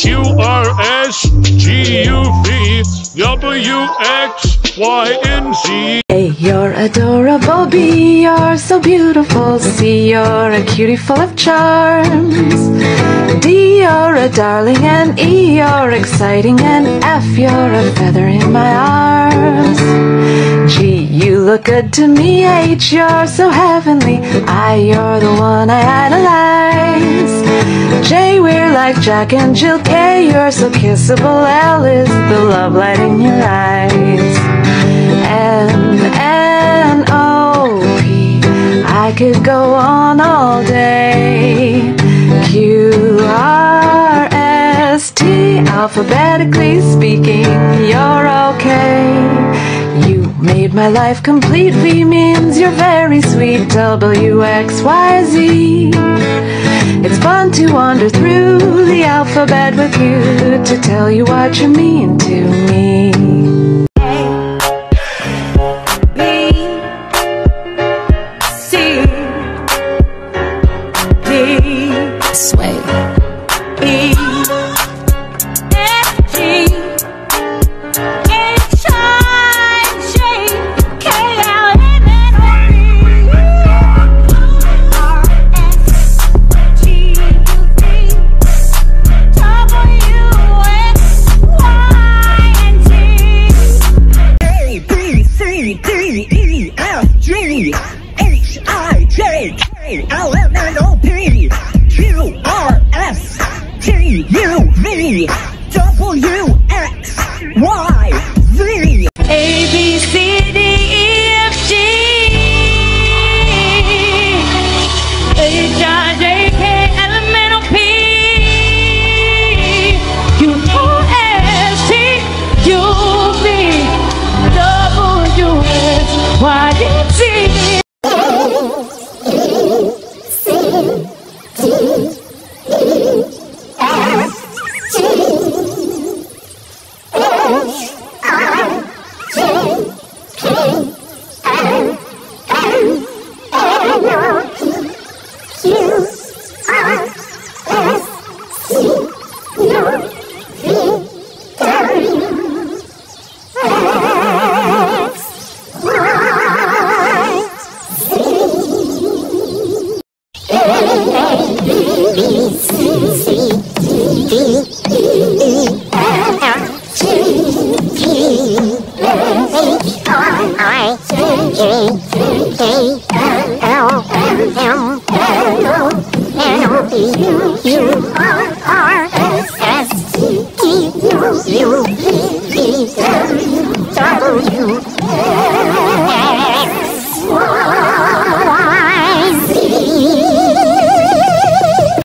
Q R S T U V W X G M N O P Q R S G U V W X Y and you're adorable. B, you're so beautiful. C, you're a cutie full of charms. D, you're a darling. And E, you're exciting. And F, you're a feather in my arms. G, you look good to me. H, you're so heavenly. I, you're the one I idolize. J, we're like Jack and Jill. K, you're so kissable. L is the love light in your eyes. M, N, O, P. I could go on all day. Q, R, S, T. Alphabetically speaking, you're okay. You made my life complete. V means you're very sweet. W, X, Y, Z. It's fun to wander through the alphabet with you to tell you what you mean to me. Sway. L M N O P Q R S T U V W Oh! You